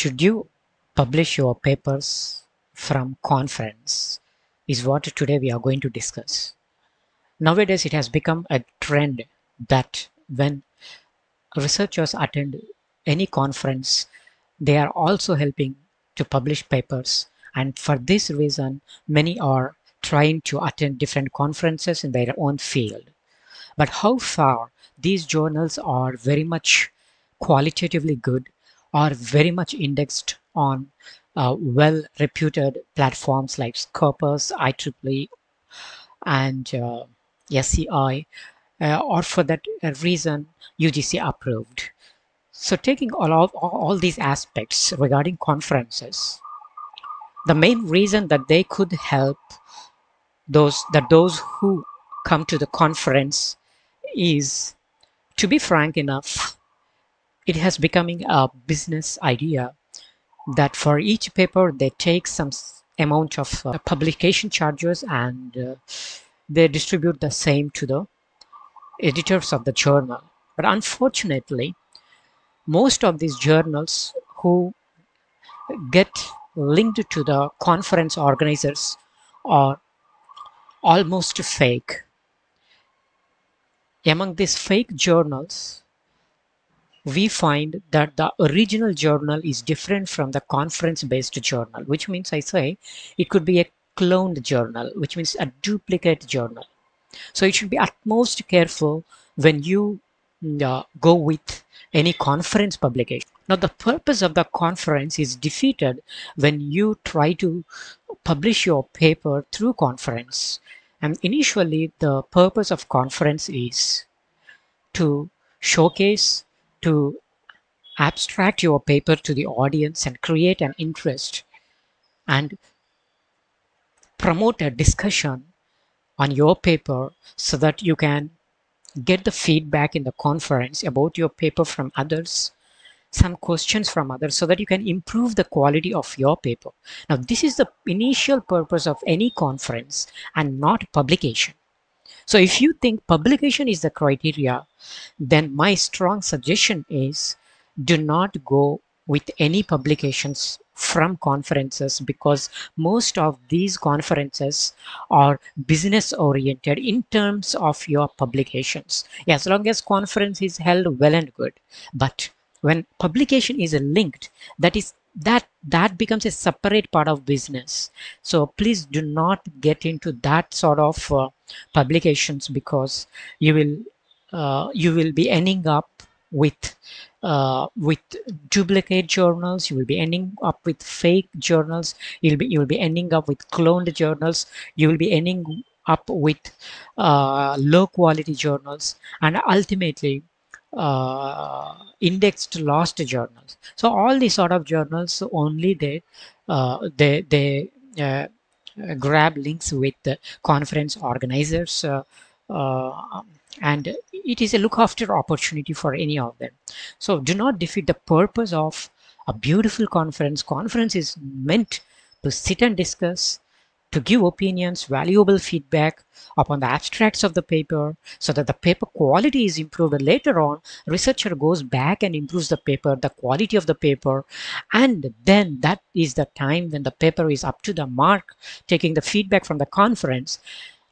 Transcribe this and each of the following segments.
should you publish your papers from conference is what today we are going to discuss. Nowadays, it has become a trend that when researchers attend any conference, they are also helping to publish papers. And for this reason, many are trying to attend different conferences in their own field. But how far these journals are very much qualitatively good, are very much indexed on uh, well reputed platforms like Scopus, IEEE, and uh, SCI, uh, or for that reason, UGC approved. So taking all of all these aspects regarding conferences, the main reason that they could help those that those who come to the conference is to be frank enough it has becoming a business idea that for each paper they take some amount of uh, publication charges and uh, they distribute the same to the editors of the journal. But unfortunately most of these journals who get linked to the conference organizers are almost fake. Among these fake journals we find that the original journal is different from the conference based journal which means i say it could be a cloned journal which means a duplicate journal. So you should be utmost careful when you uh, go with any conference publication. Now the purpose of the conference is defeated when you try to publish your paper through conference. And initially the purpose of conference is to showcase to abstract your paper to the audience and create an interest and promote a discussion on your paper so that you can get the feedback in the conference about your paper from others some questions from others so that you can improve the quality of your paper. Now this is the initial purpose of any conference and not publication so if you think publication is the criteria, then my strong suggestion is do not go with any publications from conferences because most of these conferences are business oriented in terms of your publications. As long as conference is held well and good, but when publication is linked, that is that that becomes a separate part of business. So please do not get into that sort of uh, publications because you will uh, you will be ending up with uh, with duplicate journals. You will be ending up with fake journals. You'll be you will be ending up with cloned journals. You will be ending up with uh, low quality journals. And ultimately uh, indexed lost journals. So all these sort of journals only they uh, they they uh, grab links with the conference organizers uh, uh, and it is a look after opportunity for any of them. So do not defeat the purpose of a beautiful conference. Conference is meant to sit and discuss to give opinions, valuable feedback upon the abstracts of the paper so that the paper quality is improved. And later on, researcher goes back and improves the paper, the quality of the paper. And then that is the time when the paper is up to the mark, taking the feedback from the conference.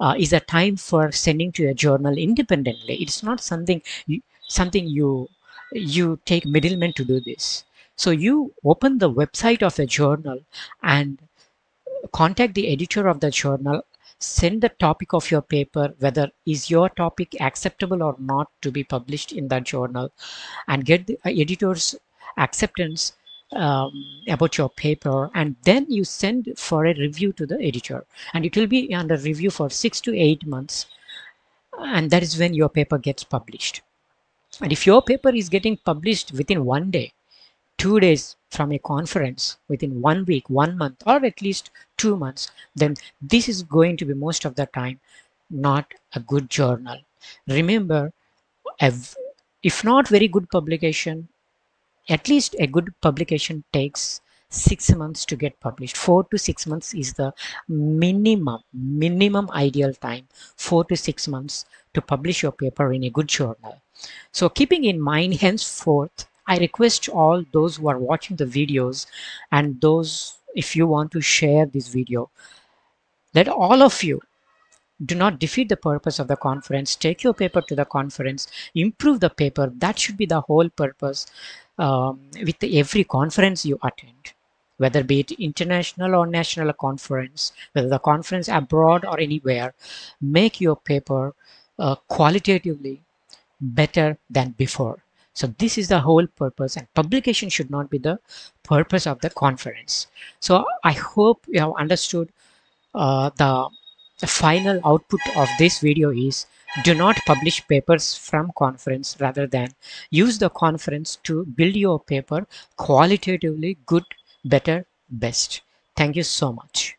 Uh, is a time for sending to a journal independently. It's not something you, something you you take middlemen to do this. So you open the website of a journal and contact the editor of the journal send the topic of your paper whether is your topic acceptable or not to be published in that journal and get the uh, editor's acceptance um, about your paper and then you send for a review to the editor. And it will be under review for six to eight months and that is when your paper gets published. And if your paper is getting published within one day two days from a conference within one week, one month, or at least two months, then this is going to be most of the time not a good journal. Remember, if not very good publication, at least a good publication takes six months to get published. Four to six months is the minimum, minimum ideal time. Four to six months to publish your paper in a good journal. So keeping in mind henceforth I request all those who are watching the videos and those if you want to share this video that all of you do not defeat the purpose of the conference. Take your paper to the conference. Improve the paper. That should be the whole purpose um, with every conference you attend whether be it international or national conference whether the conference abroad or anywhere. Make your paper uh, qualitatively better than before so this is the whole purpose and publication should not be the purpose of the conference so i hope you have understood uh, the the final output of this video is do not publish papers from conference rather than use the conference to build your paper qualitatively good, better, best. Thank you so much.